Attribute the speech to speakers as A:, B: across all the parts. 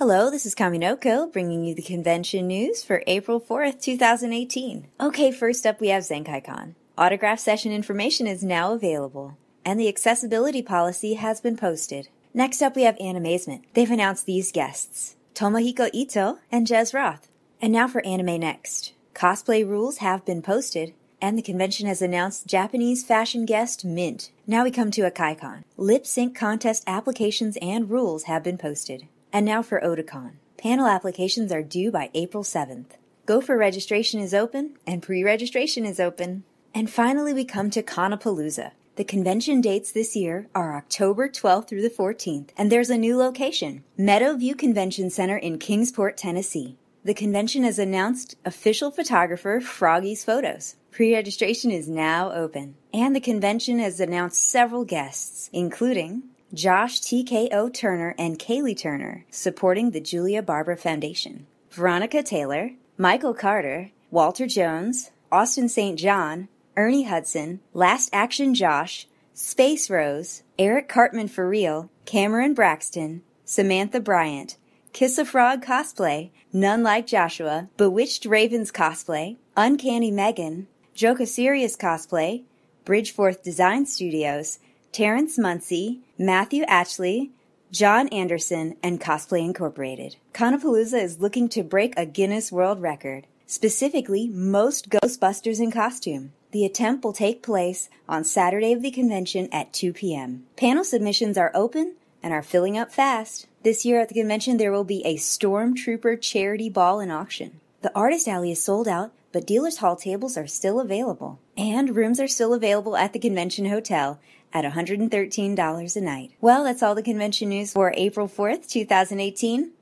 A: Hello, this is Kaminoko bringing you the convention news for April 4th, 2018. Okay, first up we have Zenkaikon. Autograph session information is now available, and the accessibility policy has been posted. Next up we have Animazement. They've announced these guests Tomohiko Ito and Jez Roth. And now for Anime Next. Cosplay rules have been posted, and the convention has announced Japanese fashion guest Mint. Now we come to AkaiCon. Lip sync contest applications and rules have been posted. And now for Otakon. Panel applications are due by April 7th. Gopher registration is open, and pre registration is open. And finally, we come to Conapalooza. The convention dates this year are October 12th through the 14th, and there's a new location Meadowview Convention Center in Kingsport, Tennessee. The convention has announced official photographer Froggy's Photos. Pre registration is now open, and the convention has announced several guests, including Josh TKO Turner and Kaylee Turner, supporting the Julia Barber Foundation. Veronica Taylor, Michael Carter, Walter Jones, Austin St. John, Ernie Hudson, Last Action Josh, Space Rose, Eric Cartman for Real, Cameron Braxton, Samantha Bryant, Kiss a Frog Cosplay, None Like Joshua, Bewitched Ravens Cosplay, Uncanny Megan, Joka Serious Cosplay, Bridgeforth Design Studios, Terrence Muncie, Matthew Atchley, John Anderson, and Cosplay Incorporated. Conapalooza is looking to break a Guinness World Record, specifically most Ghostbusters in costume. The attempt will take place on Saturday of the convention at 2 p.m. Panel submissions are open and are filling up fast. This year at the convention, there will be a Stormtrooper charity ball and auction. The Artist Alley is sold out, but dealers' hall tables are still available. And rooms are still available at the convention hotel at $113 a night. Well, that's all the convention news for April 4th, 2018.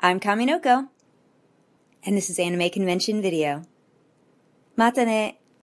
A: I'm Kaminoko, and this is Anime Convention Video. Mata ne!